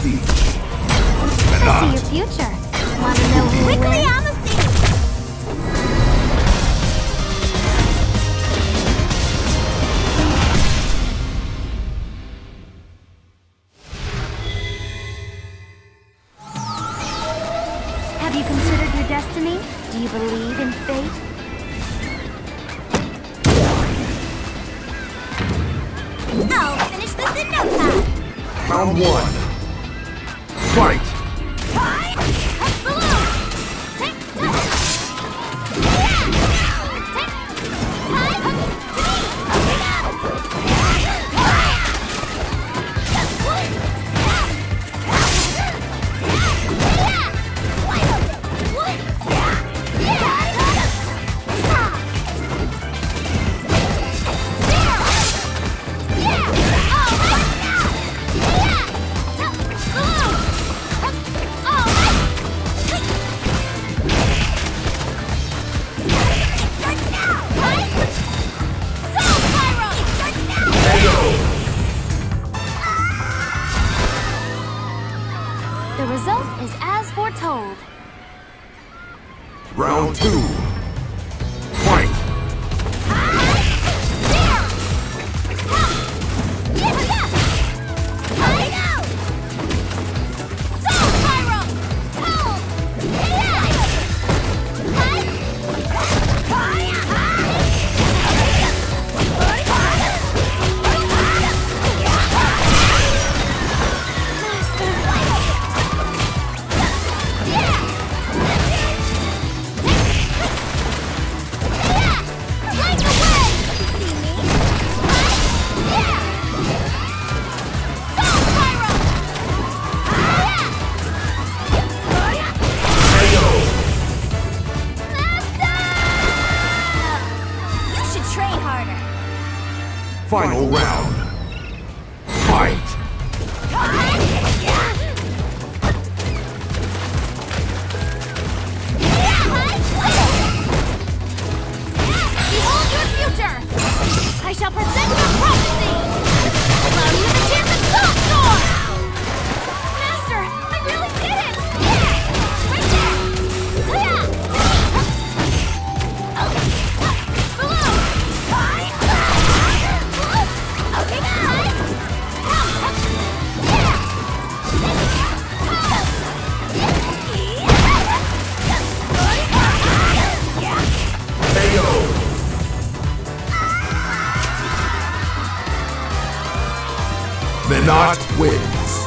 speech. I see your future. Wanna know who Quickly the scene! Have you considered your destiny? Do you believe in fate? I'll finish this in no time! Round one. Fight! Round two. Train harder. Final round. Fight! Behold your future! I shall present Menat wins.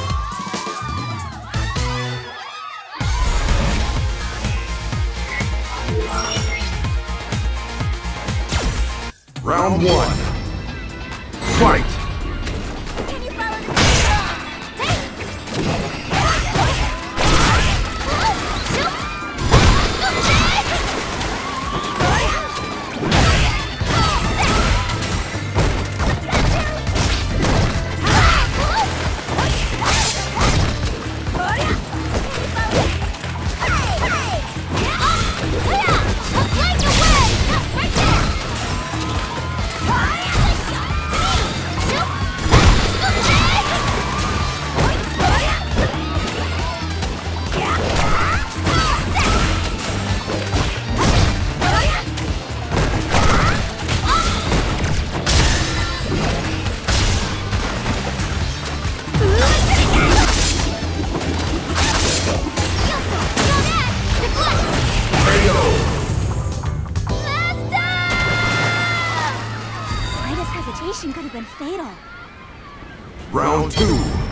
Round one. Fight! Hesitation could have been fatal. Round two.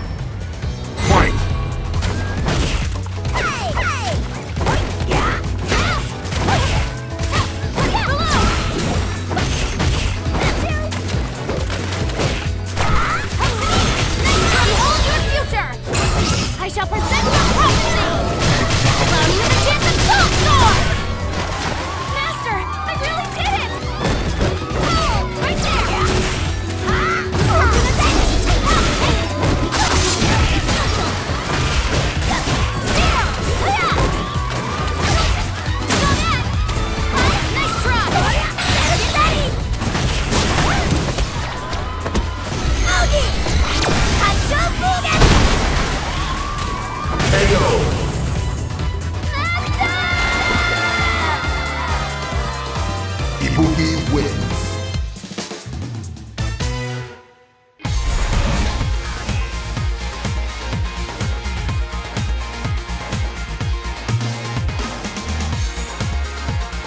Ibuki wins.